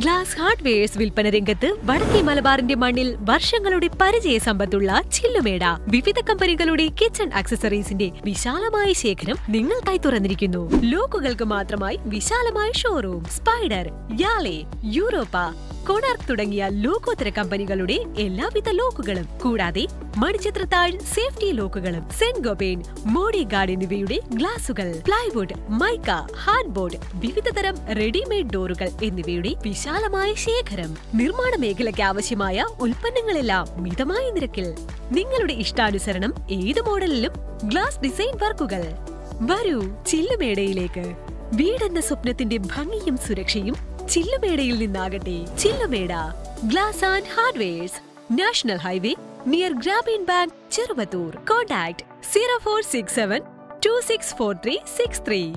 Glass hardwares വിൽപ്പന രംഗത്ത് വടക്കേ മലബാറിന്റെ മണ്ണിൽ വർഷങ്ങളുടെ പരിചയ സമ്പത്തുള്ള ചില്ലുമേട. വിവിധ കമ്പനികളുടെ കിച്ചൺ ആക്സസറീസിന്റെ വിശാലമായ ശേഖരം നിങ്ങൾക്കായി തുറന്നിരിക്കുന്നു. ലോക്കുകൾക്ക് മാത്രമായി വിശാലമായ showroom spider Yale Europa Konark തുടങ്ങിയ ലോകോത്തര കമ്പനികളുടെ എല്ലാവിധ ലോക്കുകളും കൂടാതെ മണിച്ചിത്രത്താഴ് സേഫ്റ്റി ലോക്കുകളും സെന്റ് ഗോപേൻ മോഡി ഗാർഡ് എന്നിവയുടെ ഗ്ലാസുകൾ പ്ലൈവുഡ് മൈക്ക ഹാർഡ് ബോർഡ് വിവിധ തരം റെഡിമെയ്ഡ് ഡോറുകൾ എന്നിവയുടെ വിശാലമായ ശേഖരം. നിർമ്മാണ മേഖലയ്ക്ക് ആവശ്യമായ ഉൽപ്പന്നങ്ങളെല്ലാം മിതമായ നിരക്കിൽ. നിങ്ങളുടെ ഇഷ്ടാനുസരണം ഏത് മോഡലിലും ഗ്ലാസ് ഡിസൈൻ വർക്കുകൾ. വരൂ ചില്ലുമേടയിലേക്ക്. വീടെന്ന സ്വപ്നത്തിന്റെ ഭംഗിയും സുരക്ഷയും ചില്ലുമേടയിൽ നിന്നാകട്ടെ. Chillameda glass and hardwares national highway near Grameen bank Cheruvathur. Contact zero four six seven two six four three six three.